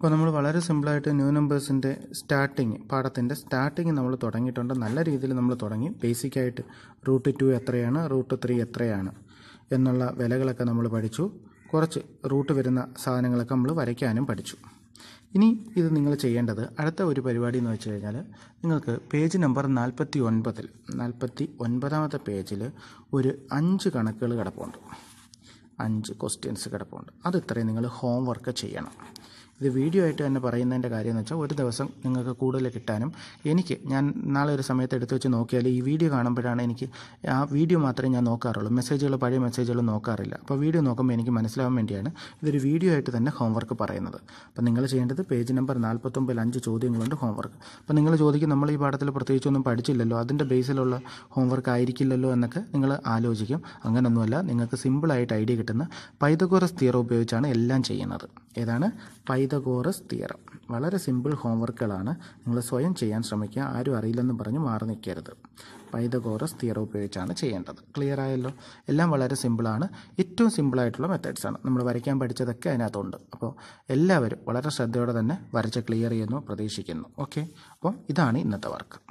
അപ്പോൾ നമ്മൾ വളരെ സിമ്പിളായിട്ട് ന്യൂ നമ്പേഴ്സിന്റെ സ്റ്റാർട്ടിങ് പാഠത്തിന്റെ സ്റ്റാർട്ടിങ് നമ്മൾ തുടങ്ങിയിട്ടുണ്ട്. നല്ല രീതിയിൽ നമ്മൾ തുടങ്ങി. ബേസിക്കായിട്ട് റൂട്ട് ടു എത്രയാണ് റൂട്ട് ത്രീ എത്രയാണ് എന്നുള്ള വിലകളൊക്കെ നമ്മൾ പഠിച്ചു. കുറച്ച് റൂട്ട് വരുന്ന സാധനങ്ങളൊക്കെ നമ്മൾ വരയ്ക്കാനും പഠിച്ചു. ഇനി ഇത് നിങ്ങൾ ചെയ്യേണ്ടത് അടുത്ത ഒരു പരിപാടി എന്ന് വെച്ച് കഴിഞ്ഞാൽ നിങ്ങൾക്ക് പേജ് നമ്പർ നാൽപ്പത്തി ഒൻപതിൽ നാൽപ്പത്തി ഒൻപതാമത്തെ പേജിൽ ഒരു അഞ്ച് കണക്കുകൾ കിടപ്പുണ്ട്. അഞ്ച് ക്വസ്റ്റ്യൻസ് കിടപ്പുണ്ട്. അത് ഇത്രയും നിങ്ങൾ ഹോംവർക്ക് ചെയ്യണം. ഇത് വീഡിയോ ആയിട്ട് തന്നെ പറയുന്നതിന്റെ കാര്യം എന്ന് വെച്ചാൽ ഒരു ദിവസം നിങ്ങൾക്ക് കൂടുതൽ കിട്ടാനും എനിക്ക് ഞാൻ നാളെ ഒരു സമയത്ത് എടുത്തു വെച്ച് നോക്കിയാൽ ഈ വീഡിയോ കാണുമ്പോഴാണ് എനിക്ക് ആ വീഡിയോ മാത്രമേ ഞാൻ നോക്കാറുള്ളൂ. മെസ്സേജുകൾ പഴയ മെസ്സേജുകൾ നോക്കാറില്ല. അപ്പോൾ വീഡിയോ നോക്കുമ്പോൾ എനിക്ക് മനസ്സിലാവാൻ വേണ്ടിയാണ് ഇതൊരു വീഡിയോ ആയിട്ട് തന്നെ ഹോംവർക്ക് പറയുന്നത്. അപ്പോൾ നിങ്ങൾ ചെയ്യേണ്ടത് പേജ് നമ്പർ നാൽപ്പത്തൊമ്പതിൽ അഞ്ച് ചോദ്യങ്ങളുണ്ട് ഹോംവർക്ക് അപ്പോൾ നിങ്ങൾ ചോദിക്കും നമ്മൾ ഈ പാഠത്തിൽ പ്രത്യേകിച്ചൊന്നും പഠിച്ചില്ലല്ലോ? അതിന്റെ ബേസിലുള്ള ഹോംവർക്ക് ആയിരിക്കില്ലല്ലോ? എന്നൊക്കെ നിങ്ങൾ ആലോചിക്കും. അങ്ങനെയൊന്നുമല്ല നിങ്ങൾക്ക് സിമ്പിളായിട്ട് ഐഡിയ കിട്ടുന്ന പൈതഗോറസ് തിയറം ഉപയോഗിച്ചാണ് എല്ലാം ചെയ്യുന്നത്. ഏതാണ്? Pythagoras theorem. വളരെ സിമ്പിൾ ഹോംവർക്കുകളാണ് നിങ്ങൾ സ്വയം ചെയ്യാൻ ശ്രമിക്കുക. ആരും അറിയില്ലെന്ന് പറഞ്ഞ് മാറി നിൽക്കരുത്. പൈതഗോറസ് തിയറം ഉപയോഗിച്ചാണ് ചെയ്യേണ്ടത്. ക്ലിയർ ആയല്ലോ? എല്ലാം വളരെ സിമ്പിളാണ് ഏറ്റവും സിമ്പിളായിട്ടുള്ള മെത്തേഡ്സാണ് നമ്മൾ വരയ്ക്കാൻ പഠിച്ചതൊക്കെ അതിനകത്തുണ്ട്. അപ്പോൾ എല്ലാവരും വളരെ ശ്രദ്ധയോടെ തന്നെ വരച്ച് ക്ലിയർ ചെയ്യുന്നു പ്രതീക്ഷിക്കുന്നു. ഓക്കെ അപ്പോൾ ഇതാണ് ഇന്നത്തെ വർക്ക്